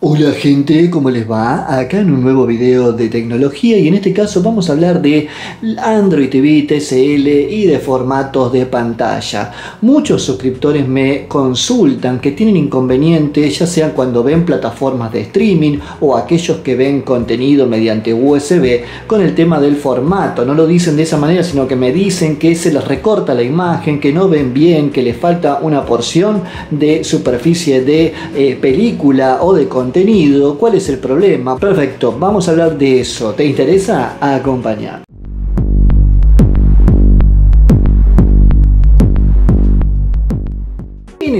Hola gente, ¿cómo les va? Acá en un nuevo video de tecnología y en este caso vamos a hablar de Android TV TCL y de formatos de pantalla. Muchos suscriptores me consultan que tienen inconvenientes ya sea cuando ven plataformas de streaming o aquellos que ven contenido mediante USB con el tema del formato. No lo dicen de esa manera sino que me dicen que se les recorta la imagen, que no ven bien, que les falta una porción de superficie de eh, película o de contenido contenido, cuál es el problema. Perfecto, vamos a hablar de eso. ¿Te interesa? Acompañar.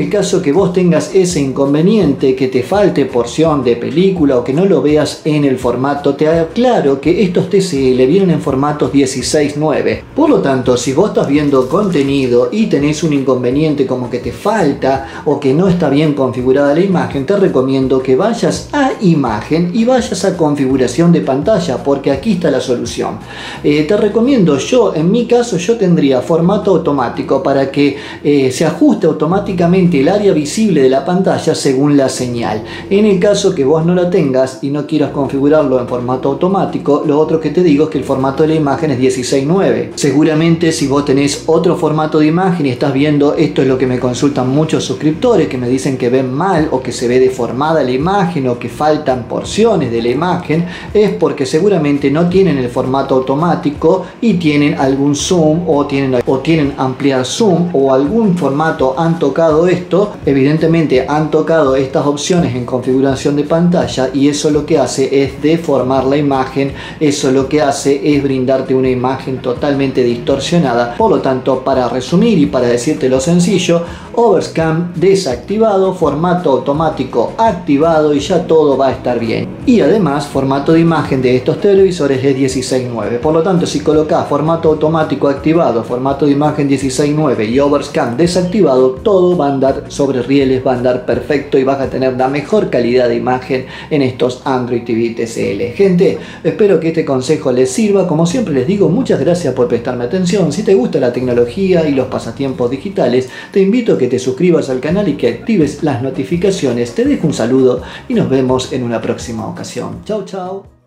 Caso que vos tengas ese inconveniente, que te falte porción de película o que no lo veas en el formato, te aclaro que estos TCL vienen en formatos 16.9. Por lo tanto, si vos estás viendo contenido y tenés un inconveniente como que te falta o que no está bien configurada la imagen, te recomiendo que vayas a imagen y vayas a configuración de pantalla, porque aquí está la solución. Eh, te recomiendo, yo en mi caso, yo tendría formato automático para que eh, se ajuste automáticamente el área visible de la pantalla según la señal. En el caso que vos no la tengas y no quieras configurarlo en formato automático, lo otro que te digo es que el formato de la imagen es 16.9. Seguramente si vos tenés otro formato de imagen y estás viendo, esto es lo que me consultan muchos suscriptores que me dicen que ven mal o que se ve deformada la imagen o que faltan porciones de la imagen, es porque seguramente no tienen el formato automático y tienen algún zoom o tienen, o tienen ampliar zoom o algún formato han tocado esto, evidentemente han tocado estas opciones en configuración de pantalla y eso lo que hace es deformar la imagen, eso lo que hace es brindarte una imagen totalmente distorsionada. Por lo tanto, para resumir y para decirte lo sencillo, Overscan desactivado, formato automático activado y ya todo va a estar bien. Y además, formato de imagen de estos televisores es 16.9. Por lo tanto, si colocas formato automático activado, formato de imagen 16.9 y Overscan desactivado, todo va a andar sobre rieles, va a andar perfecto y vas a tener la mejor calidad de imagen en estos Android TV TCL. Gente, espero que este consejo les sirva. Como siempre les digo, muchas gracias por prestarme atención. Si te gusta la tecnología y los pasatiempos digitales, te invito a que te suscribas al canal y que actives las notificaciones. Te dejo un saludo y nos vemos en una próxima ocasión. Chao, chao.